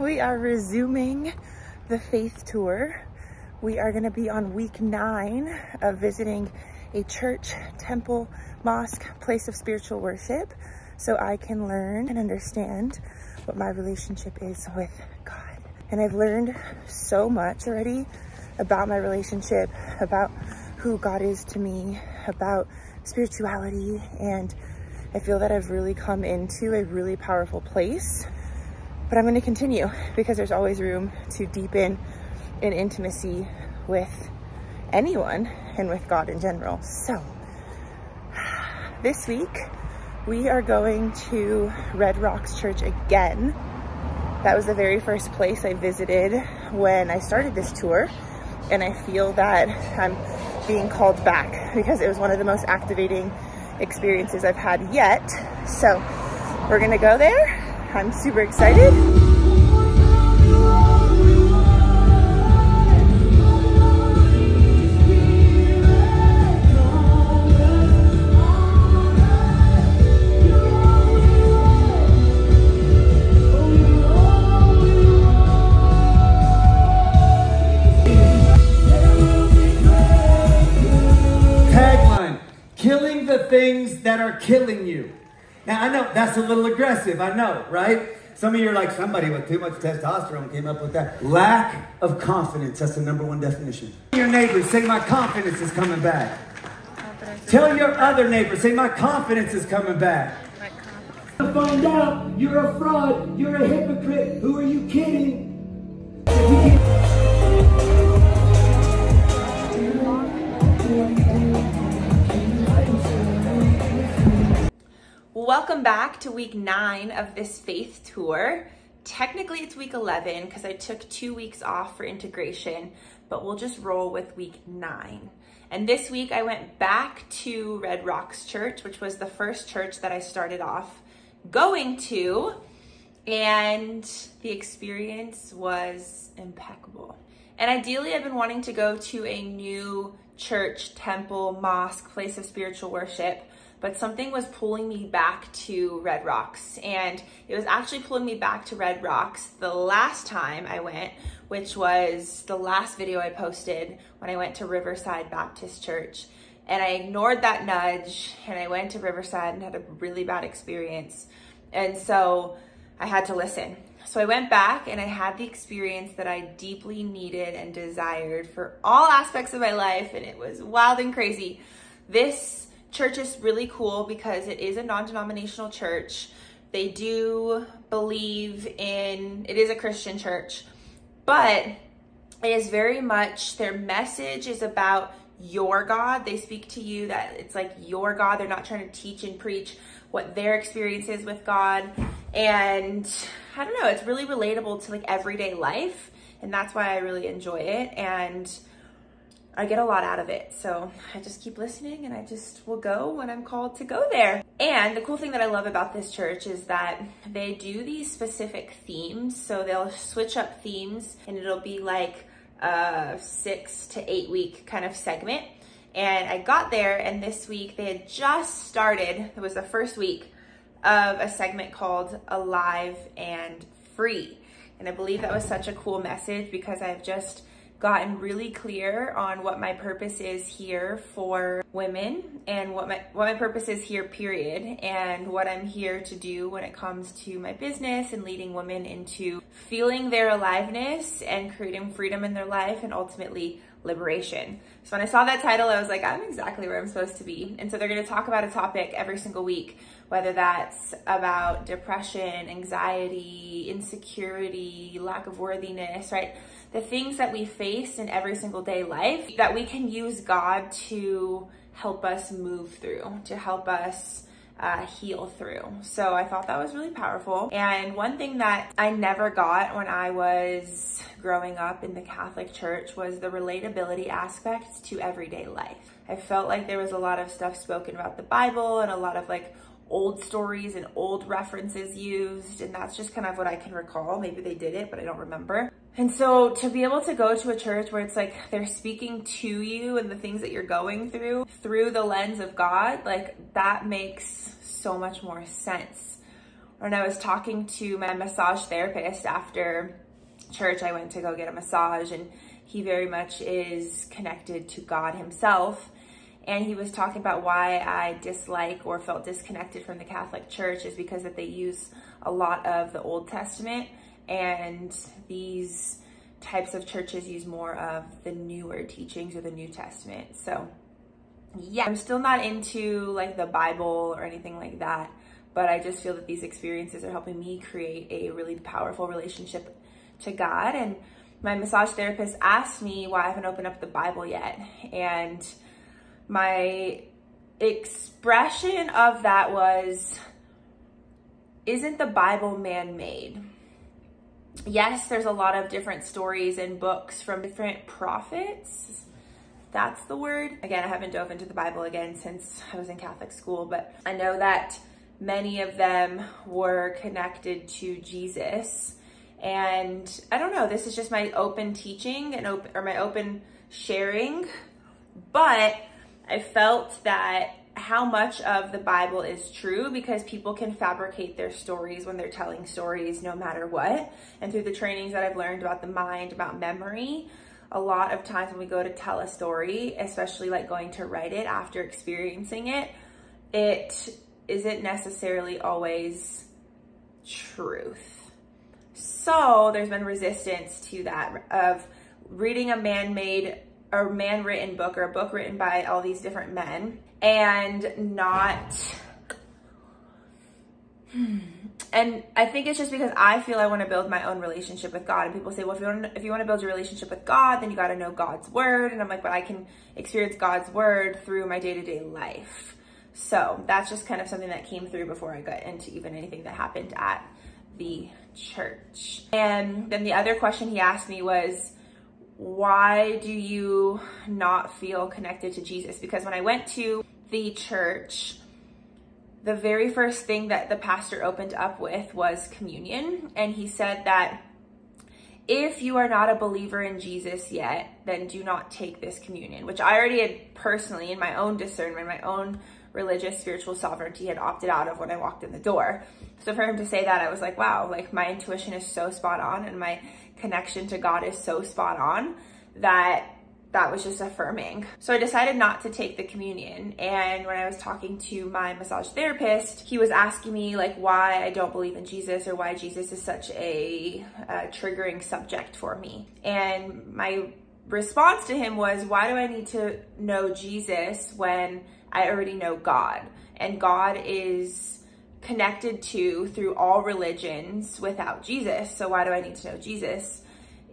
we are resuming the faith tour. We are gonna be on week nine of visiting a church, temple, mosque, place of spiritual worship so I can learn and understand what my relationship is with God. And I've learned so much already about my relationship, about who God is to me, about spirituality. And I feel that I've really come into a really powerful place. But I'm going to continue because there's always room to deepen in intimacy with anyone and with God in general. So this week we are going to Red Rocks Church again. That was the very first place I visited when I started this tour. And I feel that I'm being called back because it was one of the most activating experiences I've had yet. So we're gonna go there. I'm super excited. Tagline Killing the things that are killing you. Now, I know that's a little aggressive, I know, right? Some of you are like, somebody with too much testosterone came up with that. Lack of confidence. That's the number one definition. Your neighbors say, My confidence is coming back. Tell your other neighbors, say, My confidence is coming back. to find out you're a fraud, you're a hypocrite. Who are you kidding? Welcome back to week nine of this faith tour. Technically, it's week 11 because I took two weeks off for integration, but we'll just roll with week nine. And this week, I went back to Red Rocks Church, which was the first church that I started off going to, and the experience was impeccable. And ideally, I've been wanting to go to a new church, temple, mosque, place of spiritual worship but something was pulling me back to Red Rocks. And it was actually pulling me back to Red Rocks the last time I went, which was the last video I posted when I went to Riverside Baptist Church. And I ignored that nudge and I went to Riverside and had a really bad experience. And so I had to listen. So I went back and I had the experience that I deeply needed and desired for all aspects of my life. And it was wild and crazy. This church is really cool because it is a non-denominational church. They do believe in, it is a Christian church, but it is very much, their message is about your God. They speak to you that it's like your God. They're not trying to teach and preach what their experience is with God. And I don't know, it's really relatable to like everyday life. And that's why I really enjoy it. And I get a lot out of it. So I just keep listening and I just will go when I'm called to go there. And the cool thing that I love about this church is that they do these specific themes. So they'll switch up themes and it'll be like a six to eight week kind of segment. And I got there and this week they had just started, it was the first week of a segment called Alive and Free. And I believe that was such a cool message because I've just gotten really clear on what my purpose is here for women and what my what my purpose is here period and what I'm here to do when it comes to my business and leading women into feeling their aliveness and creating freedom in their life and ultimately liberation. So when I saw that title, I was like, I'm exactly where I'm supposed to be. And so they're going to talk about a topic every single week, whether that's about depression, anxiety, insecurity, lack of worthiness, right? The things that we face in every single day life that we can use God to help us move through, to help us uh, heal through. So I thought that was really powerful. And one thing that I never got when I was growing up in the Catholic Church was the relatability aspect to everyday life. I felt like there was a lot of stuff spoken about the Bible and a lot of like old stories and old references used. And that's just kind of what I can recall. Maybe they did it, but I don't remember. And so to be able to go to a church where it's like they're speaking to you and the things that you're going through through the lens of God, like that makes so much more sense. when I was talking to my massage therapist after church, I went to go get a massage and he very much is connected to God himself. And he was talking about why I dislike or felt disconnected from the Catholic Church is because that they use a lot of the Old Testament and these types of churches use more of the newer teachings or the New Testament. So yeah, I'm still not into like the Bible or anything like that, but I just feel that these experiences are helping me create a really powerful relationship to God. And my massage therapist asked me why I haven't opened up the Bible yet. And my expression of that was, isn't the Bible man-made? Yes, there's a lot of different stories and books from different prophets. That's the word. Again, I haven't dove into the Bible again since I was in Catholic school, but I know that many of them were connected to Jesus. And I don't know, this is just my open teaching and open or my open sharing. But I felt that how much of the Bible is true because people can fabricate their stories when they're telling stories no matter what. And through the trainings that I've learned about the mind, about memory, a lot of times when we go to tell a story, especially like going to write it after experiencing it, it isn't necessarily always truth. So there's been resistance to that of reading a man-made or man-written book or a book written by all these different men and not hmm, and I think it's just because I feel I want to build my own relationship with God. And people say, well, if you want to, if you want to build your relationship with God, then you got to know God's word. And I'm like, but I can experience God's word through my day-to-day life. So that's just kind of something that came through before I got into even anything that happened at the church. And then the other question he asked me was, why do you not feel connected to Jesus? Because when I went to the church, the very first thing that the pastor opened up with was communion. And he said that if you are not a believer in Jesus yet, then do not take this communion, which I already had personally, in my own discernment, my own religious spiritual sovereignty, had opted out of when I walked in the door. So for him to say that, I was like, wow, like my intuition is so spot on and my connection to God is so spot on that that was just affirming. So I decided not to take the communion. And when I was talking to my massage therapist, he was asking me like why I don't believe in Jesus or why Jesus is such a, triggering subject for me. And my response to him was, why do I need to know Jesus when I already know God? And God is connected to through all religions without Jesus. So why do I need to know Jesus?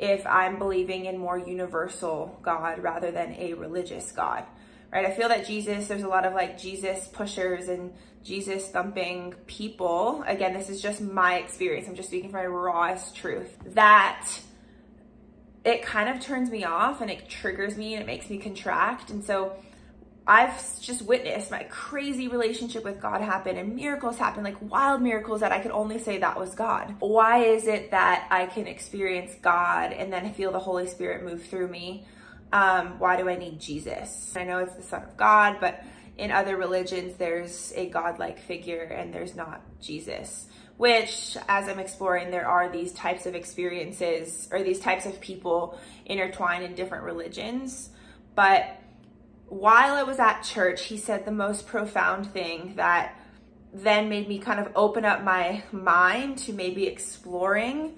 If I'm believing in more universal God rather than a religious God, right? I feel that Jesus, there's a lot of like Jesus pushers and Jesus thumping people. Again, this is just my experience. I'm just speaking from my rawest truth that it kind of turns me off and it triggers me and it makes me contract. And so I've just witnessed my crazy relationship with God happen and miracles happen, like wild miracles that I could only say that was God. Why is it that I can experience God and then feel the Holy Spirit move through me? Um, why do I need Jesus? I know it's the Son of God, but in other religions, there's a God-like figure and there's not Jesus. Which, as I'm exploring, there are these types of experiences or these types of people intertwined in different religions. But while I was at church, he said the most profound thing that then made me kind of open up my mind to maybe exploring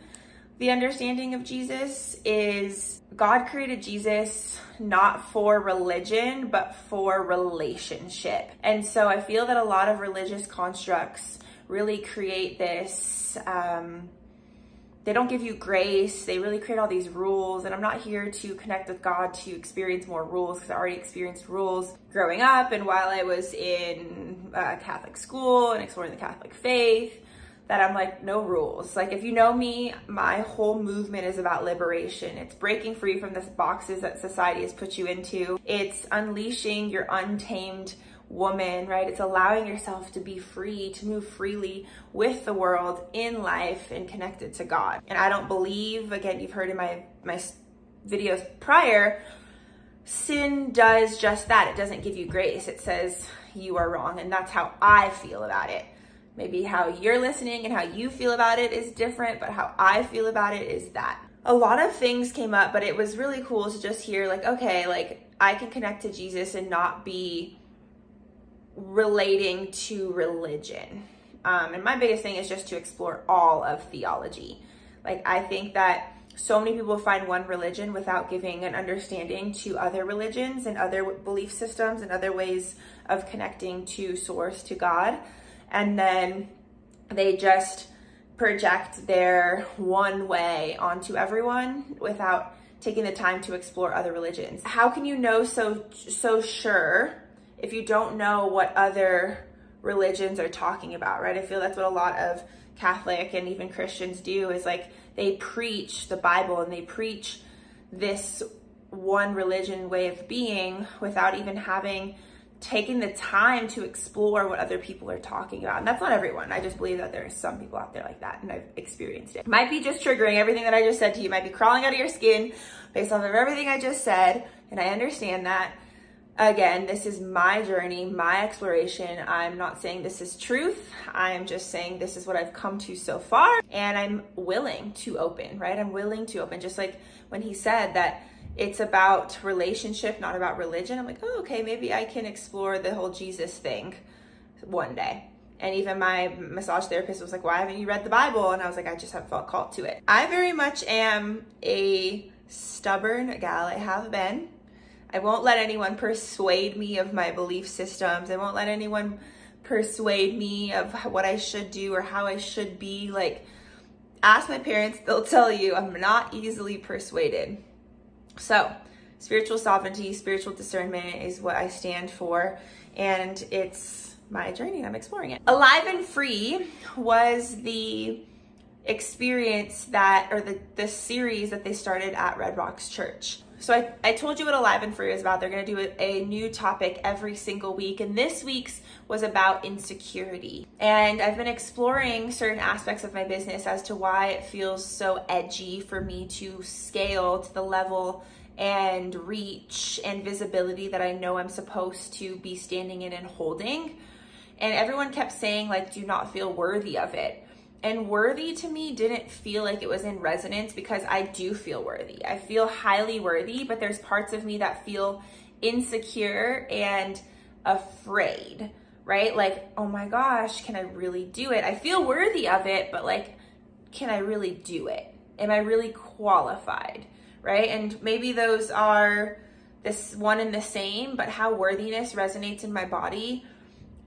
the understanding of Jesus is God created Jesus not for religion, but for relationship. And so I feel that a lot of religious constructs really create this, um, they don't give you grace. They really create all these rules. And I'm not here to connect with God to experience more rules because I already experienced rules growing up and while I was in uh, Catholic school and exploring the Catholic faith that I'm like, no rules. Like if you know me, my whole movement is about liberation. It's breaking free from the boxes that society has put you into. It's unleashing your untamed woman, right? It's allowing yourself to be free, to move freely with the world in life and connected to God. And I don't believe, again, you've heard in my, my videos prior, sin does just that. It doesn't give you grace. It says you are wrong. And that's how I feel about it. Maybe how you're listening and how you feel about it is different, but how I feel about it is that. A lot of things came up, but it was really cool to just hear, like, okay, like I can connect to Jesus and not be relating to religion. Um, and my biggest thing is just to explore all of theology. Like, I think that so many people find one religion without giving an understanding to other religions and other belief systems and other ways of connecting to source, to God. And then they just project their one way onto everyone without taking the time to explore other religions. How can you know so so sure if you don't know what other religions are talking about, right? I feel that's what a lot of Catholic and even Christians do is like they preach the Bible and they preach this one religion way of being without even having taken the time to explore what other people are talking about. And that's not everyone. I just believe that there are some people out there like that and I've experienced it. Might be just triggering everything that I just said to you, might be crawling out of your skin based off of everything I just said. And I understand that again, this is my journey, my exploration. I'm not saying this is truth. I'm just saying this is what I've come to so far. And I'm willing to open, right? I'm willing to open. Just like when he said that it's about relationship, not about religion. I'm like, oh, okay, maybe I can explore the whole Jesus thing one day. And even my massage therapist was like, why haven't you read the Bible? And I was like, I just haven't felt called to it. I very much am a stubborn gal. I have been. I won't let anyone persuade me of my belief systems. I won't let anyone persuade me of what I should do or how I should be. Like, ask my parents, they'll tell you I'm not easily persuaded. So, spiritual sovereignty, spiritual discernment is what I stand for, and it's my journey. I'm exploring it. Alive and Free was the experience that, or the, the series that they started at Red Rocks Church. So I, I told you what Alive and Free is about. They're to do a, a new topic every single week. And this week's was about insecurity. And I've been exploring certain aspects of my business as to why it feels so edgy for me to scale to the level and reach and visibility that I know I'm supposed to be standing in and holding. And everyone kept saying, like, do not feel worthy of it. And worthy to me didn't feel like it was in resonance because I do feel worthy. I feel highly worthy, but there's parts of me that feel insecure and afraid, right? Like, oh my gosh, can I really do it? I feel worthy of it, but like, can I really do it? Am I really qualified, right? And maybe those are this one and the same, but how worthiness resonates in my body.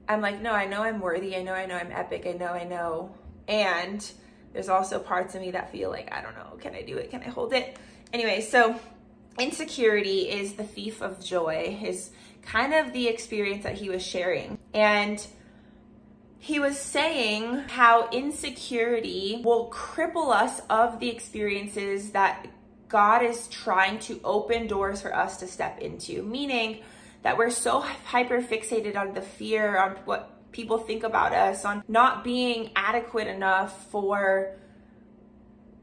I'm like, no, I know I'm worthy. I know, I know I'm epic. I know, I know and there's also parts of me that feel like, I don't know, can I do it? Can I hold it? Anyway, so insecurity is the thief of joy, is kind of the experience that he was sharing. And he was saying how insecurity will cripple us of the experiences that God is trying to open doors for us to step into, meaning that we're so hyper fixated on the fear, on what people think about us, on not being adequate enough for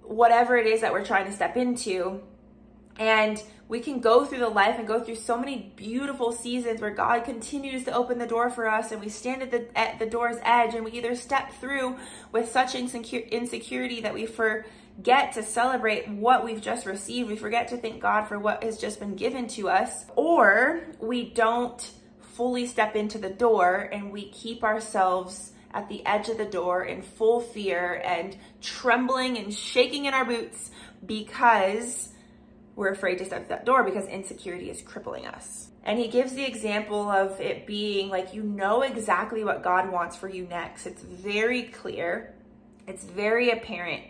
whatever it is that we're trying to step into. And we can go through the life and go through so many beautiful seasons where God continues to open the door for us and we stand at the at the door's edge and we either step through with such insecure, insecurity that we forget to celebrate what we've just received. We forget to thank God for what has just been given to us or we don't fully step into the door and we keep ourselves at the edge of the door in full fear and trembling and shaking in our boots because we're afraid to step that door because insecurity is crippling us. And he gives the example of it being like you know exactly what God wants for you next. It's very clear, it's very apparent,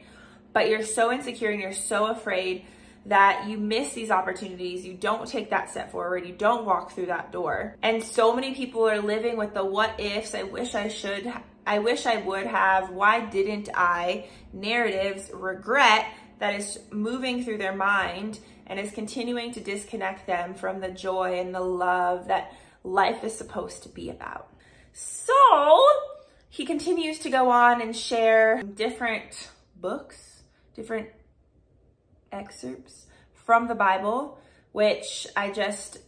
but you're so insecure and you're so afraid that you miss these opportunities, you don't take that step forward, you don't walk through that door. And so many people are living with the what ifs, I wish I should, I wish I would have, why didn't I, narratives, regret that is moving through their mind and is continuing to disconnect them from the joy and the love that life is supposed to be about. So he continues to go on and share different books, different excerpts from the Bible, which I just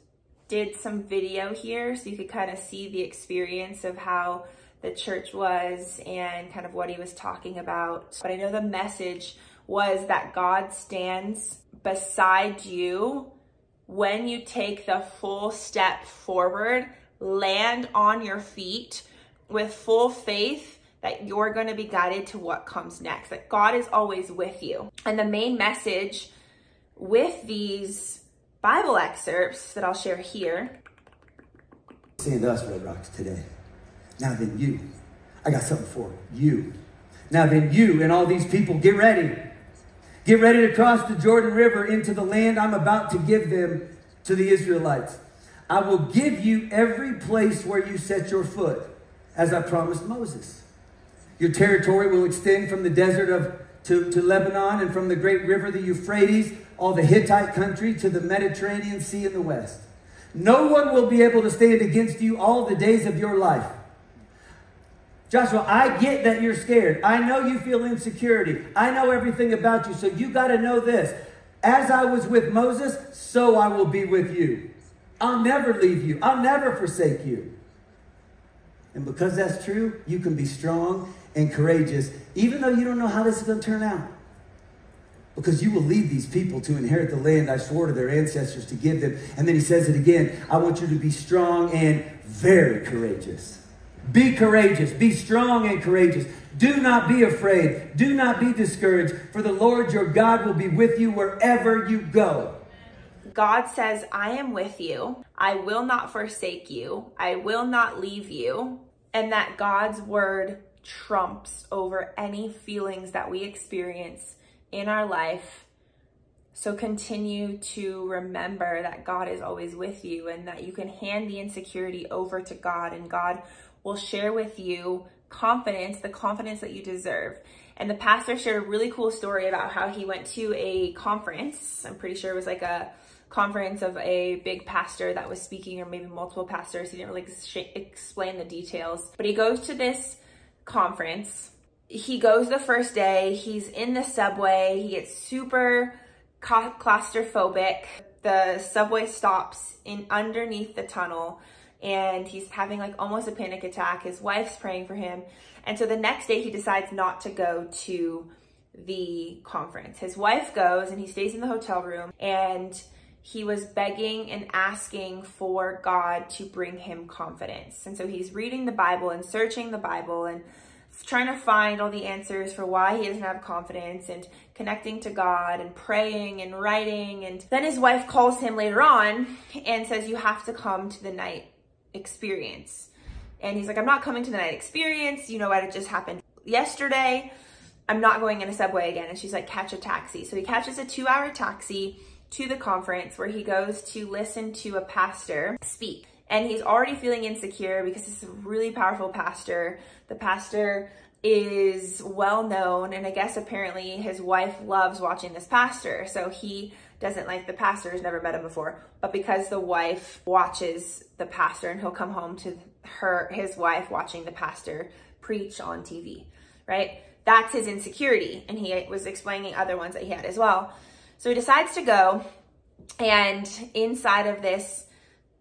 did some video here so you could kind of see the experience of how the church was and kind of what he was talking about. But I know the message was that God stands beside you when you take the full step forward, land on your feet with full faith that you're going to be guided to what comes next, that God is always with you. And the main message with these Bible excerpts that I'll share here. To us, Red Rocks, today. Now then, you. I got something for you. Now then, you and all these people, get ready. Get ready to cross the Jordan River into the land I'm about to give them to the Israelites. I will give you every place where you set your foot, as I promised Moses. Your territory will extend from the desert of to, to Lebanon and from the great river, the Euphrates, all the Hittite country to the Mediterranean Sea in the west. No one will be able to stand against you all the days of your life. Joshua, I get that you're scared. I know you feel insecurity. I know everything about you. So you got to know this. As I was with Moses, so I will be with you. I'll never leave you. I'll never forsake you. And because that's true, you can be strong and courageous, even though you don't know how this is going to turn out. Because you will lead these people to inherit the land I swore to their ancestors to give them. And then he says it again I want you to be strong and very courageous. Be courageous. Be strong and courageous. Do not be afraid. Do not be discouraged, for the Lord your God will be with you wherever you go. God says, I am with you. I will not forsake you. I will not leave you. And that God's word trumps over any feelings that we experience in our life. So continue to remember that God is always with you and that you can hand the insecurity over to God and God will share with you confidence, the confidence that you deserve. And the pastor shared a really cool story about how he went to a conference. I'm pretty sure it was like a conference of a big pastor that was speaking, or maybe multiple pastors. He didn't really ex explain the details, but he goes to this conference. He goes the first day, he's in the subway, he gets super claustrophobic. The subway stops in underneath the tunnel and he's having like almost a panic attack. His wife's praying for him. And so the next day he decides not to go to the conference. His wife goes and he stays in the hotel room and he was begging and asking for God to bring him confidence. And so he's reading the Bible and searching the Bible and trying to find all the answers for why he doesn't have confidence and connecting to God and praying and writing. And then his wife calls him later on and says, You have to come to the night experience. And he's like, I'm not coming to the night experience. You know what? It just happened yesterday. I'm not going in a subway again. And she's like, catch a taxi. So he catches a two hour taxi to the conference where he goes to listen to a pastor speak. And he's already feeling insecure because this is a really powerful pastor. The pastor is well known, and I guess apparently his wife loves watching this pastor. So he doesn't like the pastor, has never met him before, but because the wife watches the pastor and he'll come home to her, his wife watching the pastor preach on TV, right? That's his insecurity. And he was explaining other ones that he had as well. So he decides to go and inside of this,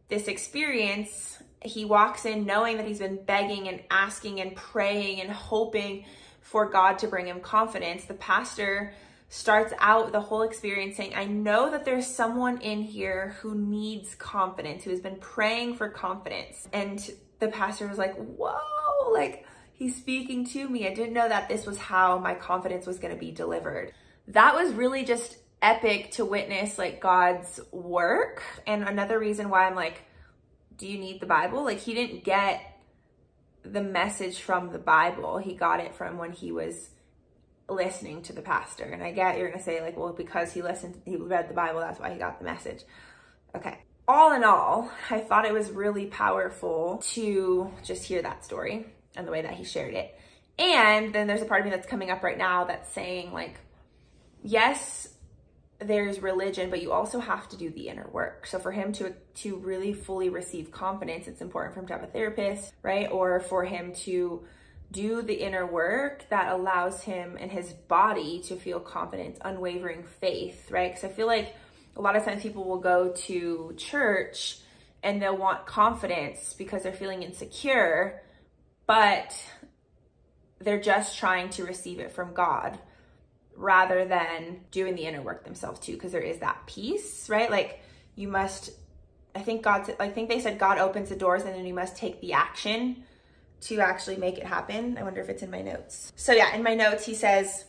this experience, he walks in knowing that he's been begging and asking and praying and hoping for God to bring him confidence. The pastor starts out the whole experience saying, I know that there's someone in here who needs confidence, who has been praying for confidence. And the pastor was like, Whoa, like he's speaking to me. I didn't know that this was how my confidence was going to be delivered. That was really just epic to witness like God's work. And another reason why I'm like, do you need the Bible? Like he didn't get the message from the Bible. He got it from when he was listening to the pastor. And I get you're going to say like, well, because he listened, he read the Bible, that's why he got the message. Okay. All in all, I thought it was really powerful to just hear that story and the way that he shared it. And then there's a part of me that's coming up right now that's saying like, yes, there's religion, but you also have to do the inner work. So for him to to really fully receive confidence, it's important for him to have a therapist, right? Or for him to do the inner work that allows him and his body to feel confidence, unwavering faith, right? Because I feel like a lot of times people will go to church and they'll want confidence because they're feeling insecure, but they're just trying to receive it from God rather than doing the inner work themselves too, because there is that peace, right? Like you must, I think God, I think they said God opens the doors and then you must take the action to actually make it happen. I wonder if it's in my notes. So yeah, in my notes, he says,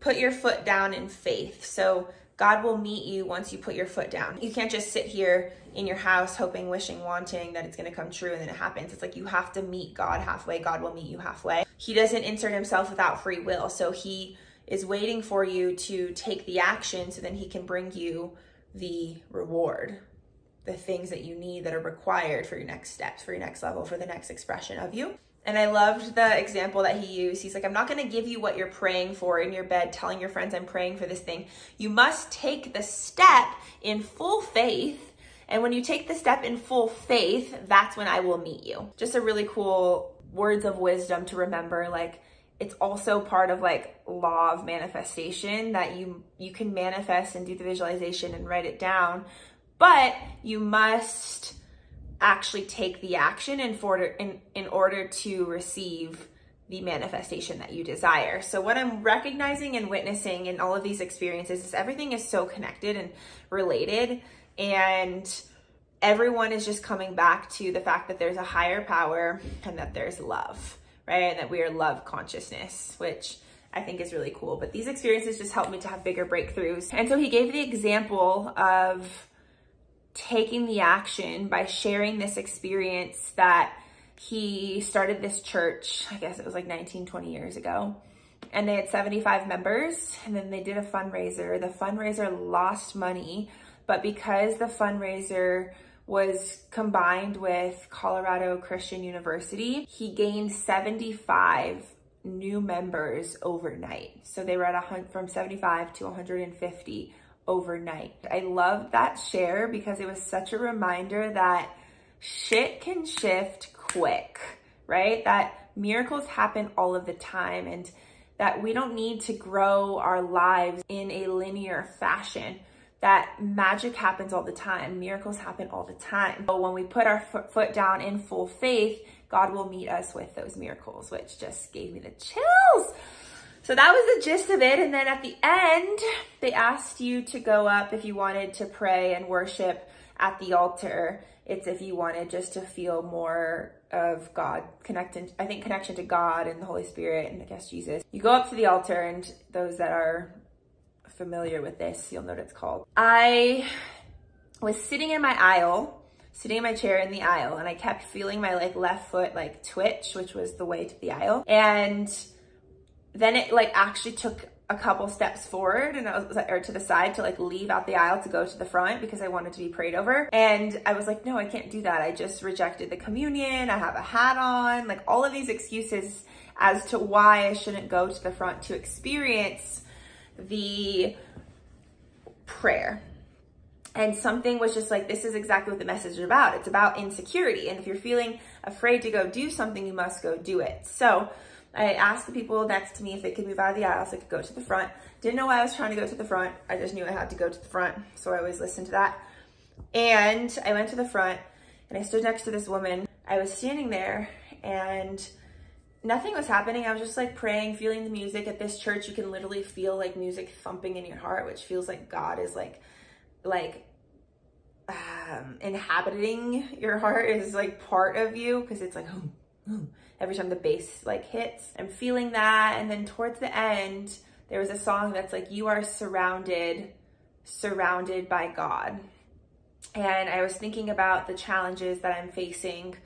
put your foot down in faith. So God will meet you once you put your foot down. You can't just sit here in your house hoping, wishing, wanting that it's going to come true and then it happens. It's like you have to meet God halfway. God will meet you halfway. He doesn't insert himself without free will. So he is waiting for you to take the action so then he can bring you the reward, the things that you need that are required for your next steps, for your next level, for the next expression of you. And I loved the example that he used. He's like, I'm not going to give you what you're praying for in your bed, telling your friends I'm praying for this thing. You must take the step in full faith. And when you take the step in full faith, that's when I will meet you. Just a really cool words of wisdom to remember. Like, it's also part of like law of manifestation that you you can manifest and do the visualization and write it down but you must actually take the action in order in, in order to receive the manifestation that you desire. So what I'm recognizing and witnessing in all of these experiences is everything is so connected and related and everyone is just coming back to the fact that there's a higher power and that there's love, right? And that we are love consciousness, which I think is really cool. But these experiences just helped me to have bigger breakthroughs. And so he gave the example of taking the action by sharing this experience that he started this church, I guess it was like 19, 20 years ago. And they had 75 members and then they did a fundraiser. The fundraiser lost money, but because the fundraiser was combined with Colorado Christian University, he gained 75 new members overnight. So they were at a from 75 to 150 overnight. I love that share because it was such a reminder that shit can shift quick, right? That miracles happen all of the time and that we don't need to grow our lives in a linear fashion. That magic happens all the time. Miracles happen all the time. But when we put our foot down in full faith, God will meet us with those miracles, which just gave me the chills. So that was the gist of it. And then at the end, they asked you to go up if you wanted to pray and worship at the altar. It's if you wanted just to feel more of God, connecting, I think connection to God and the Holy Spirit and I guess Jesus. You go up to the altar and those that are familiar with this, you'll know what it's called. I was sitting in my aisle, sitting in my chair in the aisle, and I kept feeling my like left foot like twitch, which was the way to the aisle. And then it like actually took a couple steps forward and I was or to the side to like leave out the aisle to go to the front because I wanted to be prayed over. And I was like, no, I can't do that. I just rejected the communion. I have a hat on, like all of these excuses as to why I shouldn't go to the front to experience the prayer. And something was just like, this is exactly what the message is about. It's about insecurity. And if you're feeling afraid to go do something, you must go do it. So I asked the people next to me if they could move out of the aisle so I could go to the front. Didn't know why I was trying to go to the front. I just knew I had to go to the front. So I always listened to that. And I went to the front and I stood next to this woman. I was standing there and nothing was happening. I was just like praying, feeling the music. At this church, you can literally feel like music thumping in your heart, which feels like God is like, like um, inhabiting your heart is like part of you because it's like, every time the bass like hits. I'm feeling that. And then towards the end, there was a song that's like, you are surrounded, surrounded by God. And I was thinking about the challenges that I'm facing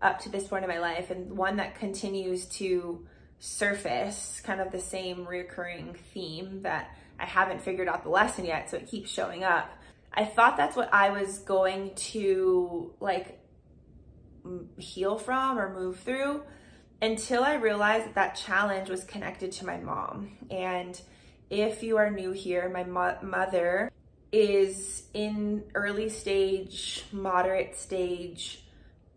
up to this point in my life and one that continues to surface kind of the same recurring theme that I haven't figured out the lesson yet, so it keeps showing up. I thought that's what I was going to like heal from or move through until I realized that that challenge was connected to my mom. And if you are new here, my mo mother is in early stage, moderate stage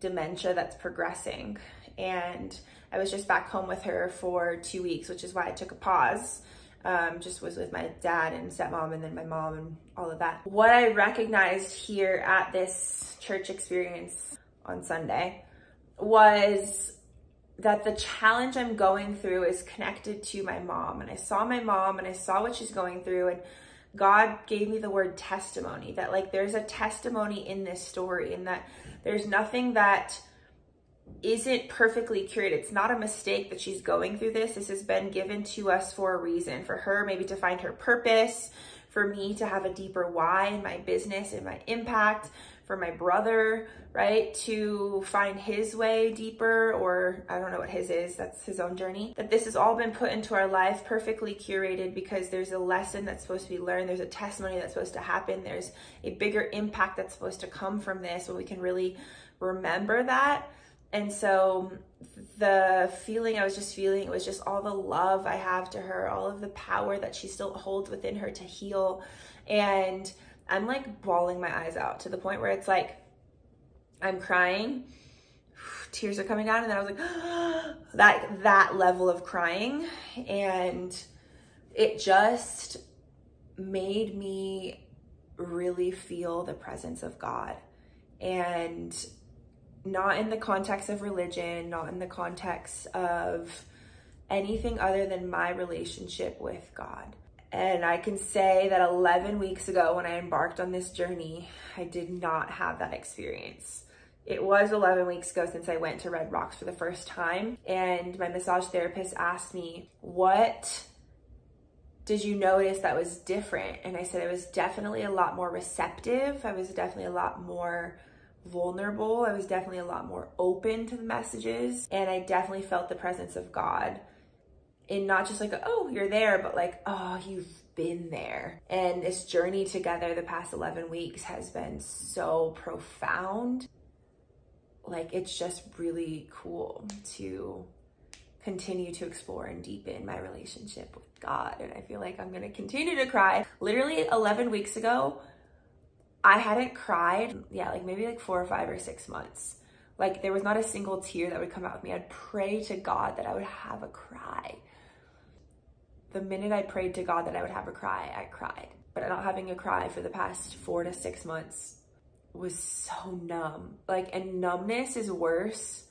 dementia that's progressing. And I was just back home with her for two weeks, which is why I took a pause. Um, just was with my dad and stepmom and then my mom and all of that. What I recognized here at this church experience on Sunday was that the challenge I'm going through is connected to my mom. And I saw my mom and I saw what she's going through. And God gave me the word testimony that, like, there's a testimony in this story and that there's nothing that isn't perfectly cured. It's not a mistake that she's going through this. This has been given to us for a reason, for her maybe to find her purpose, for me to have a deeper why in my business and my impact, for my brother, right, to find his way deeper, or I don't know what his is, that's his own journey. That this has all been put into our life perfectly curated because there's a lesson that's supposed to be learned, there's a testimony that's supposed to happen, there's a bigger impact that's supposed to come from this when we can really remember that. And so the feeling I was just feeling, it was just all the love I have to her, all of the power that she still holds within her to heal. And I'm like bawling my eyes out to the point where it's like I'm crying, tears are coming down, and then I was like that that level of crying, and it just made me really feel the presence of God. And not in the context of religion, not in the context of anything other than my relationship with God. And I can say that 11 weeks ago, when I embarked on this journey, I did not have that experience. It was 11 weeks ago since I went to Red Rocks for the first time. And my massage therapist asked me, What did you notice that was different? And I said, It was definitely a lot more receptive. I was definitely a lot more vulnerable. I was definitely a lot more open to the messages. And I definitely felt the presence of God in not just like, oh, you're there, but like, oh, you've been there. And this journey together the past 11 weeks has been so profound. Like, it's just really cool to continue to explore and deepen my relationship with God. And I feel like I'm to continue to cry. Literally 11 weeks ago, I hadn't cried, yeah, like maybe like four or five or six months. Like there was not a single tear that would come out of me. I'd pray to God that I would have a cry. The minute I prayed to God that I would have a cry, I cried. But not having a cry for the past four to six months was so numb. Like, and numbness is worse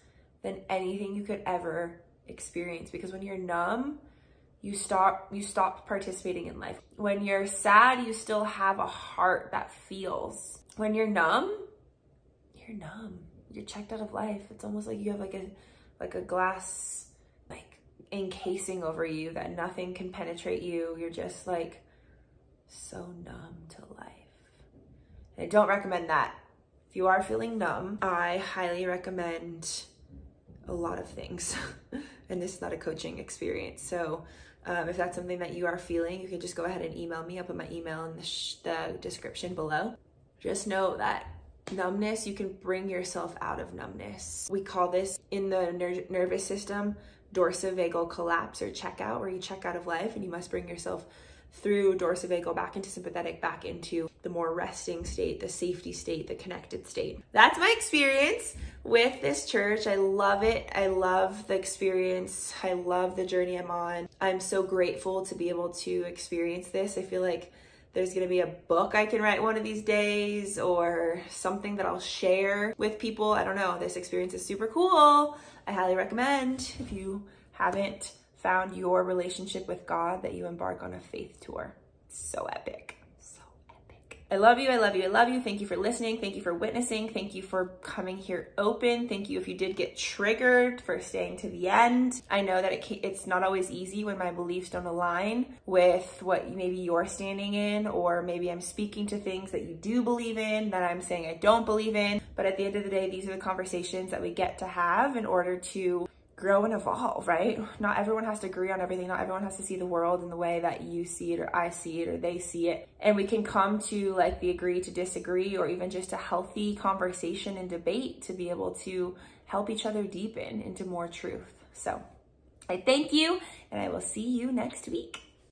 than anything you could ever experience because when you're numb, you stop you stop participating in life. When you're sad, you still have a heart that feels. When you're numb, you're numb. You're checked out of life. It's almost like you have like a like a glass encasing over you that nothing can penetrate you. You're just like so numb to life. And I don't recommend that. If you are feeling numb, I highly recommend a lot of things. and this is not a coaching experience. So um, if that's something that you are feeling, you can just go ahead and email me. I'll put my email in the, the description below. Just know that numbness, you can bring yourself out of numbness. We call this in the ner nervous system dorsal vagal collapse or checkout, where you check out of life and you must bring yourself through dorsal vagal back into sympathetic, back into the more resting state, the safety state, the connected state. That's my experience with this church. I love it. I love the experience. I love the journey I'm on. I'm so grateful to be able to experience this. I feel like there's to be a book I can write one of these days or something that I'll share with people. I don't know. This experience is super cool. I highly recommend if you haven't found your relationship with God that you embark on a faith tour. So epic. I love you. I love you. I love you. Thank you for listening. Thank you for witnessing. Thank you for coming here open. Thank you if you did get triggered for staying to the end. I know that it it's not always easy when my beliefs don't align with what maybe you're standing in, or maybe I'm speaking to things that you do believe in that I'm saying I don't believe in. But at the end of the day, these are the conversations that we get to have in order to grow and evolve, right? Not everyone has to agree on everything. Not everyone has to see the world in the way that you see it or I see it or they see it. And we can come to like the agree to disagree or even just a healthy conversation and debate to be able to help each other deepen into more truth. So I thank you and I will see you next week.